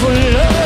for love